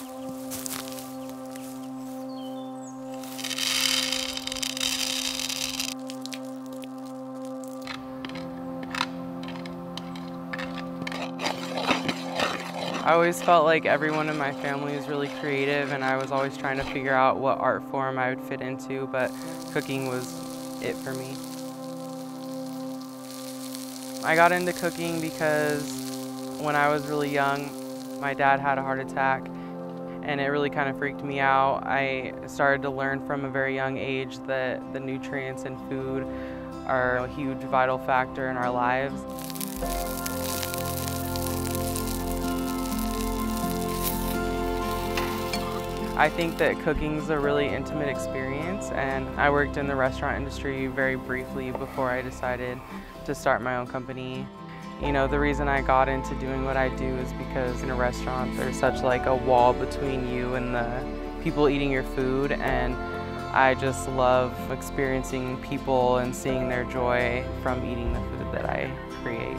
I always felt like everyone in my family was really creative and I was always trying to figure out what art form I would fit into, but cooking was it for me. I got into cooking because when I was really young, my dad had a heart attack and it really kind of freaked me out. I started to learn from a very young age that the nutrients in food are a huge vital factor in our lives. I think that cooking is a really intimate experience and I worked in the restaurant industry very briefly before I decided to start my own company. You know, the reason I got into doing what I do is because in a restaurant there's such like a wall between you and the people eating your food and I just love experiencing people and seeing their joy from eating the food that I create.